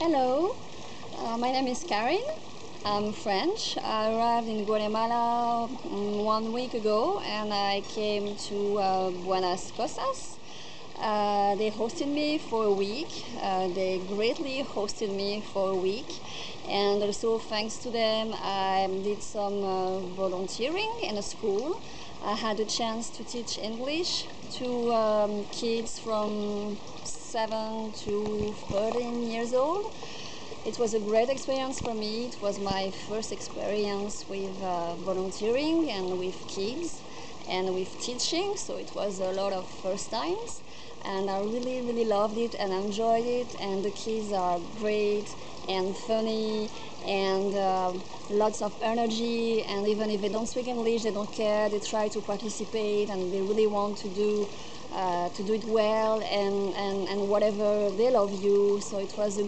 Hello, uh, my name is Karine. I'm French. I arrived in Guatemala mm, one week ago and I came to uh, Buenas Cosas. Uh, they hosted me for a week. Uh, they greatly hosted me for a week, and also thanks to them, I did some uh, volunteering in a school. I had a chance to teach English to um, kids from 7 to 13 years old. It was a great experience for me. It was my first experience with uh, volunteering and with kids and with teaching, so it was a lot of first times. And I really, really loved it and enjoyed it. And the kids are great and funny and uh, lots of energy. And even if they don't speak English, they don't care. They try to participate and they really want to do uh, to do it well and, and, and whatever they love you. So it was a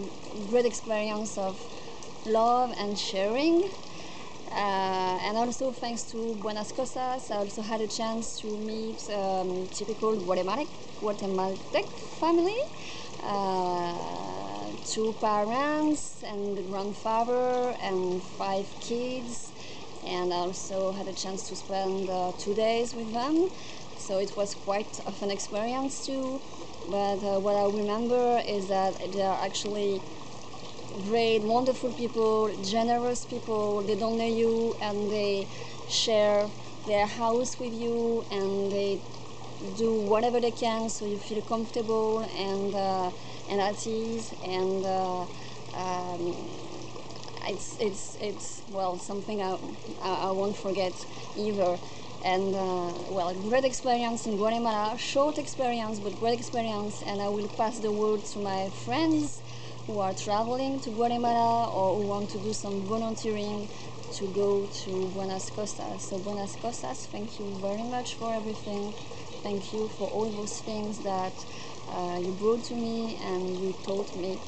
great experience of love and sharing. Uh, and also thanks to Buenas Cosas, I also had a chance to meet um, typical Guatemaltec, Guatemaltec family. Uh, two parents and the grandfather and five kids and I also had a chance to spend uh, two days with them so it was quite of an experience too. But uh, what I remember is that they are actually great, wonderful people, generous people. They don't know you and they share their house with you and they do whatever they can so you feel comfortable and uh, and at ease and uh, um, it's it's it's well something I, I, I won't forget either and uh, well great experience in Guatemala short experience but great experience. And I will pass the word to my friends who are traveling to Guatemala or who want to do some volunteering to go to Buenas Cosas so Buenas Cosas thank you very much for everything. Thank you for all those things that uh, you brought to me and you taught me.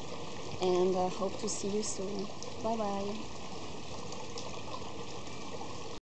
And I hope to see you soon. Bye bye